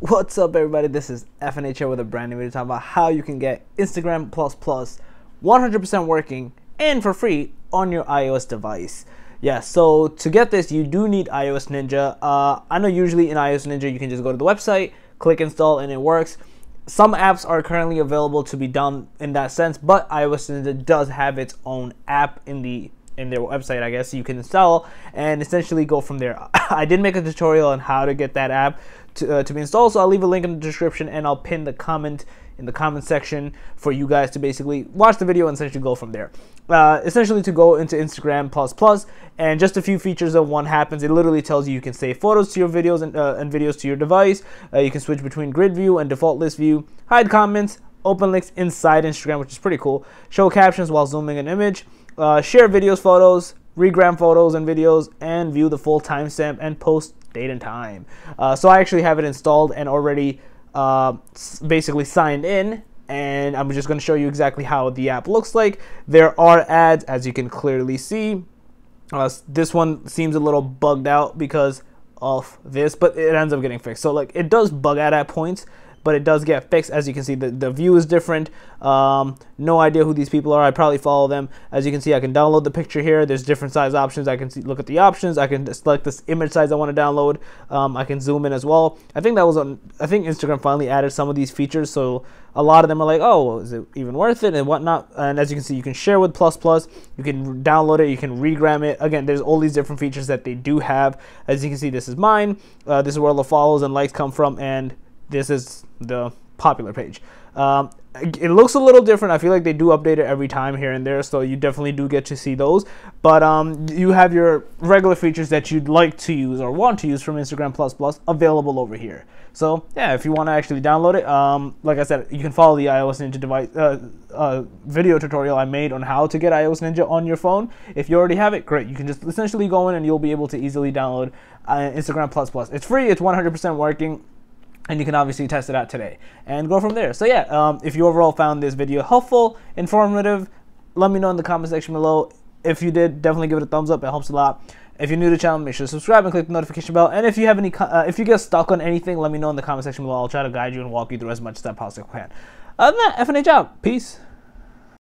What's up, everybody? This is FNH here with a brand new video talking about how you can get Instagram Plus Plus 100% working and for free on your iOS device. Yeah, so to get this, you do need iOS Ninja. Uh, I know usually in iOS Ninja you can just go to the website, click install, and it works. Some apps are currently available to be done in that sense, but iOS Ninja does have its own app in the in their website, I guess you can install and essentially go from there. I did make a tutorial on how to get that app to, uh, to be installed, so I'll leave a link in the description and I'll pin the comment in the comment section for you guys to basically watch the video and essentially go from there. Uh, essentially to go into Instagram plus plus and just a few features of one happens. It literally tells you you can save photos to your videos and, uh, and videos to your device. Uh, you can switch between grid view and default list view, hide comments, open links inside Instagram, which is pretty cool, show captions while zooming an image, uh, share videos, photos, regram photos and videos, and view the full timestamp and post date and time. Uh, so I actually have it installed and already uh, basically signed in and I'm just going to show you exactly how the app looks like. There are ads as you can clearly see. Uh, this one seems a little bugged out because of this, but it ends up getting fixed. So like it does bug out at points, but it does get fixed. As you can see, the, the view is different. Um, no idea who these people are. I probably follow them. As you can see, I can download the picture here. There's different size options. I can see, look at the options. I can select this image size I want to download. Um, I can zoom in as well. I think that was on. I think Instagram finally added some of these features, so a lot of them are like, oh, is it even worth it and whatnot. And as you can see, you can share with Plus Plus. You can download it. You can regram it. Again, there's all these different features that they do have. As you can see, this is mine. Uh, this is where all the follows and likes come from, and this is the popular page. Um, it looks a little different. I feel like they do update it every time here and there, so you definitely do get to see those. But um, you have your regular features that you'd like to use or want to use from Instagram Plus Plus available over here. So yeah, if you want to actually download it, um, like I said, you can follow the iOS Ninja device uh, uh, video tutorial I made on how to get iOS Ninja on your phone. If you already have it, great. You can just essentially go in and you'll be able to easily download uh, Instagram Plus Plus. It's free. It's 100% working and you can obviously test it out today and go from there. So yeah, um, if you overall found this video helpful, informative, let me know in the comment section below. If you did, definitely give it a thumbs up. It helps a lot. If you're new to the channel, make sure to subscribe and click the notification bell. And if you have any, uh, if you get stuck on anything, let me know in the comment section below. I'll try to guide you and walk you through as much as I possibly can. Other than that, FNH out. Peace.